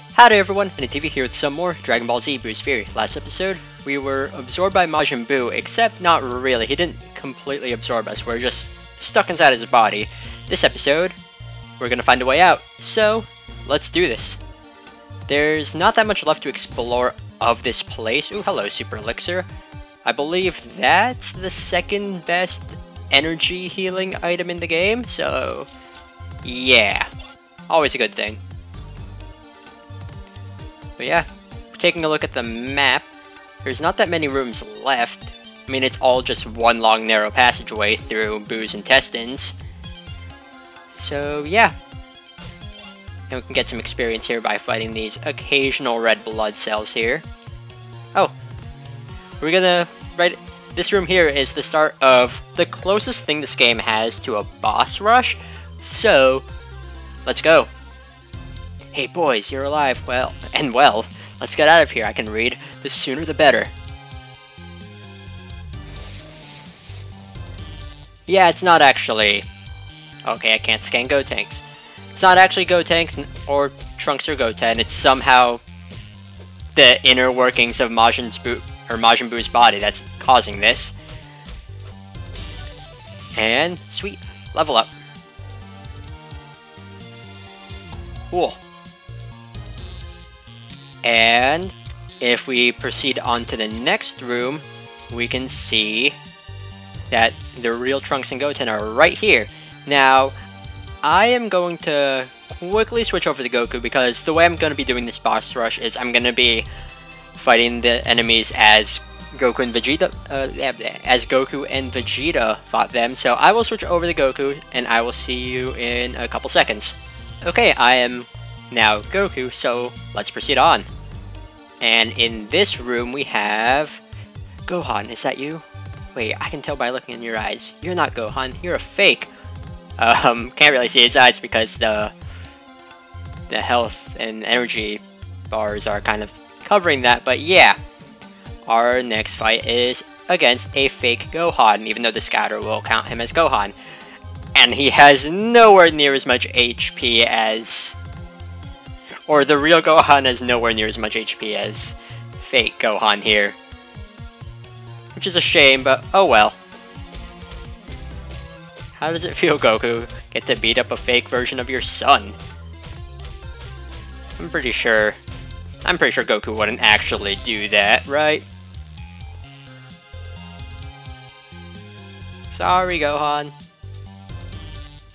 Howdy everyone, TV here with some more Dragon Ball Z Buu's Fury. Last episode, we were absorbed by Majin Buu, except not really. He didn't completely absorb us, we're just stuck inside his body. This episode, we're gonna find a way out. So, let's do this. There's not that much left to explore of this place. Ooh, hello Super Elixir. I believe that's the second best energy healing item in the game, so yeah, always a good thing. But yeah, taking a look at the map, there's not that many rooms left. I mean, it's all just one long narrow passageway through Buu's intestines. So yeah. And we can get some experience here by fighting these occasional red blood cells here. Oh. We're gonna... Right, this room here is the start of the closest thing this game has to a boss rush. So, let's go. Hey boys, you're alive, well, and well. Let's get out of here, I can read. The sooner the better. Yeah, it's not actually... Okay, I can't scan Gotenks. It's not actually Gotenks or Trunks or Goten, it's somehow the inner workings of Majin Buu, or Majin Buu's body that's causing this. And, sweet, level up. Cool. And if we proceed on to the next room, we can see that the real Trunks and Goten are right here. Now, I am going to quickly switch over to Goku because the way I'm going to be doing this boss rush is I'm going to be fighting the enemies as Goku and Vegeta, uh, as Goku and Vegeta fought them. So I will switch over to Goku and I will see you in a couple seconds. Okay, I am now Goku, so let's proceed on. And in this room we have... Gohan, is that you? Wait, I can tell by looking in your eyes. You're not Gohan, you're a fake. Um, can't really see his eyes because the the health and energy bars are kind of covering that, but yeah. Our next fight is against a fake Gohan, even though the scouter will count him as Gohan. And he has nowhere near as much HP as or the real Gohan has nowhere near as much HP as fake Gohan here. Which is a shame, but oh well. How does it feel, Goku? Get to beat up a fake version of your son? I'm pretty sure... I'm pretty sure Goku wouldn't actually do that, right? Sorry, Gohan.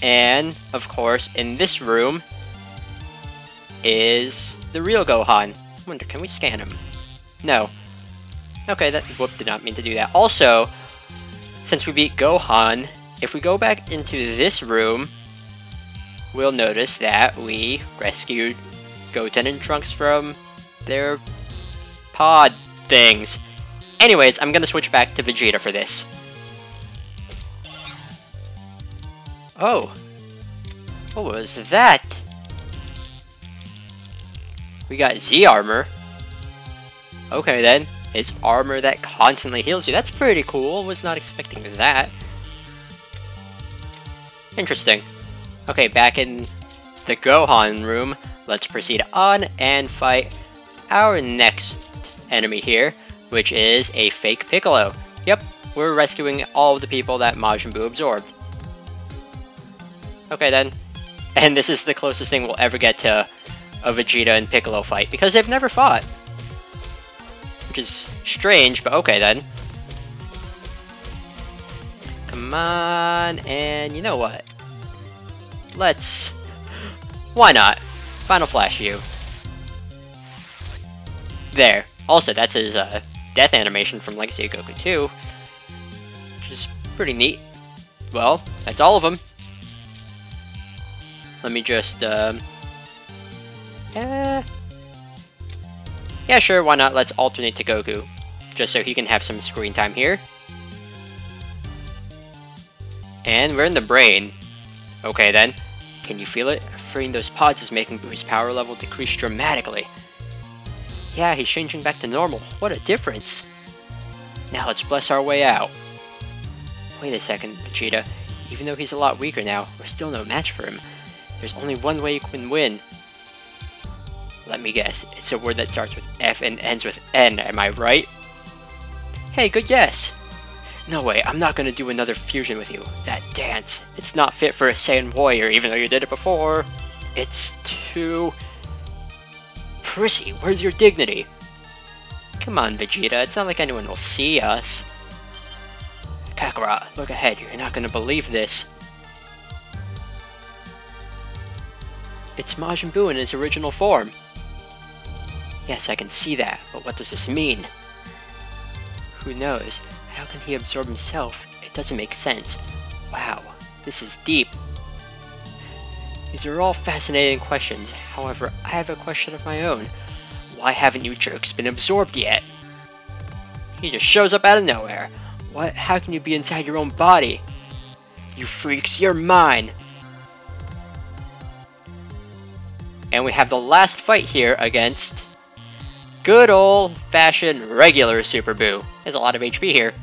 And, of course, in this room, is the real Gohan. I wonder, can we scan him? No. Okay, that whoop did not mean to do that. Also, since we beat Gohan, if we go back into this room, we'll notice that we rescued Goten and Trunks from their pod things. Anyways, I'm gonna switch back to Vegeta for this. Oh. What was that? We got Z armor. Okay then. It's armor that constantly heals you. That's pretty cool. Was not expecting that. Interesting. Okay, back in the Gohan room. Let's proceed on and fight our next enemy here, which is a fake Piccolo. Yep, we're rescuing all of the people that Majin Buu absorbed. Okay then. And this is the closest thing we'll ever get to a Vegeta and Piccolo fight, because they've never fought. Which is strange, but okay then. Come on, and you know what? Let's... Why not? Final Flash you. There. Also, that's his uh, death animation from Legacy of Goku 2. Which is pretty neat. Well, that's all of them. Let me just um, uh, yeah, sure, why not? Let's alternate to Goku. Just so he can have some screen time here. And we're in the brain. Okay then. Can you feel it? Freeing those pods is making Buu's power level decrease dramatically. Yeah, he's changing back to normal. What a difference. Now let's bless our way out. Wait a second, Vegeta. Even though he's a lot weaker now, we're still no match for him. There's only one way you can win, Let me guess, it's a word that starts with F and ends with N, am I right? Hey, good guess! No way, I'm not gonna do another fusion with you. That dance, it's not fit for a Saiyan warrior, even though you did it before. It's too... Prissy, where's your dignity? Come on, Vegeta, it's not like anyone will see us. Kakarot, look ahead, you're not gonna believe this. It's Majin Buu in his original form. Yes, I can see that, but what does this mean? Who knows? How can he absorb himself? It doesn't make sense. Wow, this is deep. These are all fascinating questions. However, I have a question of my own. Why haven't you jerks been absorbed yet? He just shows up out of nowhere. What? How can you be inside your own body? You freaks, you're mine! And we have the last fight here against good old-fashioned regular Super Buu. There's a lot of HP here.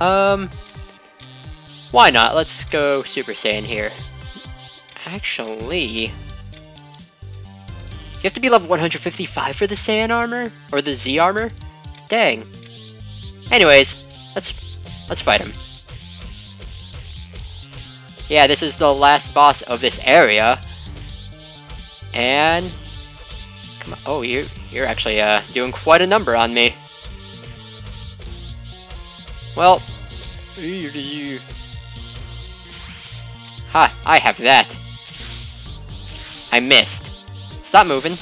Um, why not? Let's go Super Saiyan here. Actually, you have to be level 155 for the Saiyan armor? Or the Z armor? Dang. Anyways, let's let's fight him. Yeah, this is the last boss of this area. And come on. Oh, you you're actually uh, doing quite a number on me. Well, ha! I have that. I missed. Stop moving.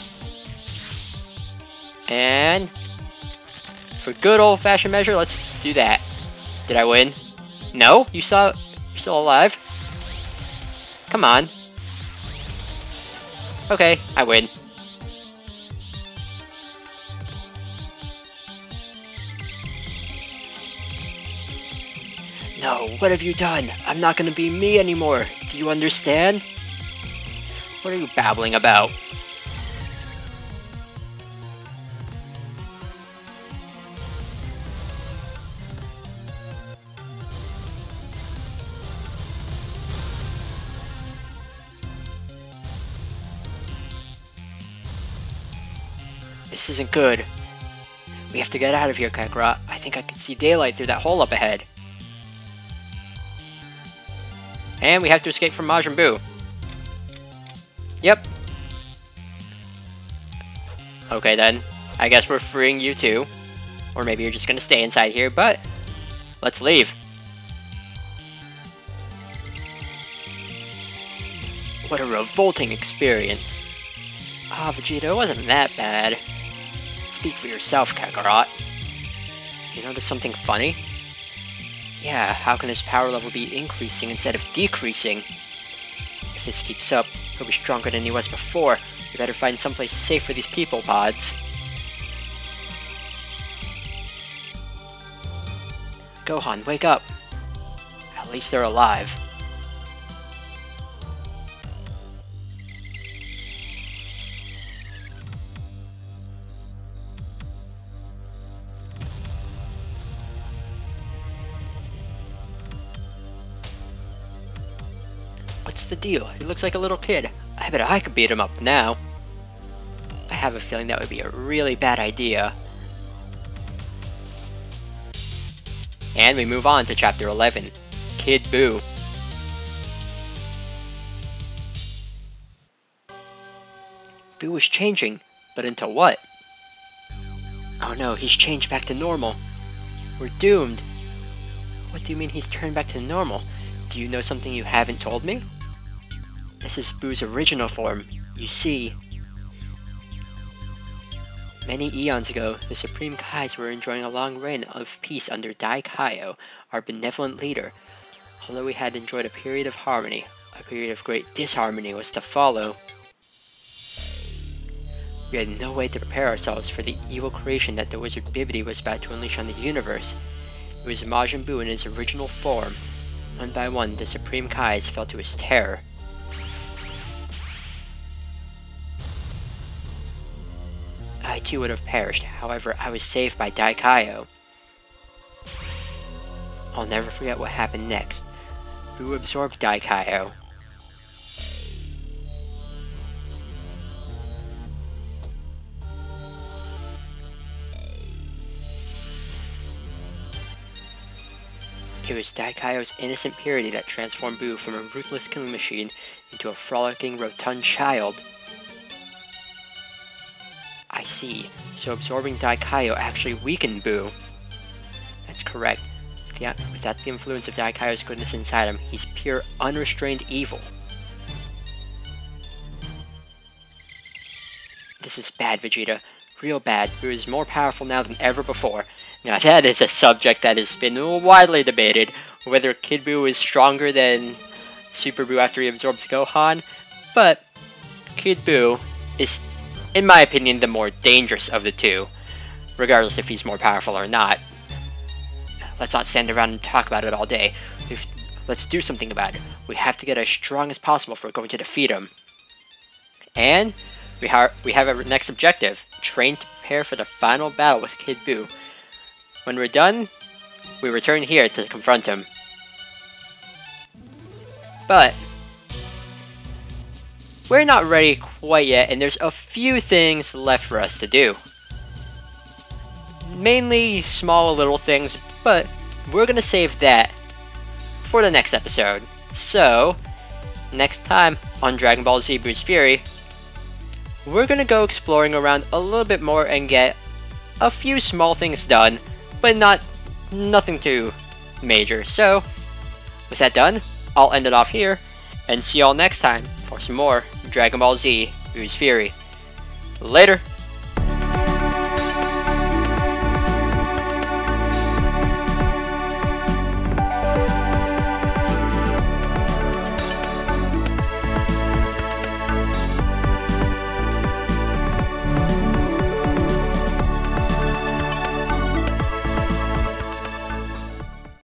And for good old-fashioned measure, let's do that. Did I win? No? You saw? You're still alive? Come on. Okay, I win. No, what have you done? I'm not gonna be me anymore. Do you understand? What are you babbling about? This isn't good. We have to get out of here, Kakarot. I think I can see daylight through that hole up ahead. And we have to escape from Majin Buu. Yep. Okay then. I guess we're freeing you too. Or maybe you're just gonna stay inside here, but let's leave. What a revolting experience. Ah, oh, Vegeta, it wasn't that bad. Speak for yourself, Kakarot. You notice something funny? Yeah, how can his power level be increasing instead of decreasing? If this keeps up, he'll be stronger than he was before. We better find someplace safe for these people pods. Gohan, wake up! At least they're alive. The deal? He looks like a little kid. I bet I could beat him up now. I have a feeling that would be a really bad idea. And we move on to chapter 11, Kid Buu. Buu is changing, but into what? Oh no, he's changed back to normal. We're doomed. What do you mean he's turned back to normal? Do you know something you haven't told me? This is Buu's original form. You see, Many eons ago, the Supreme Kais were enjoying a long reign of peace under Dai Kaio, our benevolent leader. Although we had enjoyed a period of harmony, a period of great disharmony was to follow. We had no way to prepare ourselves for the evil creation that the wizard Bibidi was about to unleash on the universe. It was Majin Buu in his original form. One by one, the Supreme Kais fell to his terror. I too would have perished. However, I was saved by Daikaio. I'll never forget what happened next. Buu absorbed Daikaio. It was Daikaio's innocent purity that transformed Buu from a ruthless killing machine into a frolicking, rotund child. I see. So absorbing Daikaio actually weakened Buu. That's correct. Yeah, without the influence of Daikaio's goodness inside him, he's pure, unrestrained evil. This is bad, Vegeta. Real bad. Buu is more powerful now than ever before. Now that is a subject that has been widely debated, whether Kid Buu is stronger than Super Buu after he absorbs Gohan, but Kid Buu is, in my opinion, the more dangerous of the two, regardless if he's more powerful or not. Let's not stand around and talk about it all day. If, let's do something about it. We have to get as strong as possible if we're going to defeat him. And we, ha we have our next objective. Train to prepare for the final battle with Kid Buu. When we're done, we return here to confront him. But, we're not ready quite yet, and there's a few things left for us to do. Mainly small little things, but we're gonna save that for the next episode. So, next time on Dragon Ball Z Buu's Fury, we're gonna go exploring around a little bit more and get a few small things done, but not nothing too major. So, with that done, I'll end it off here, and see y'all next time for some more Dragon Ball Z Buu's Fury. Later!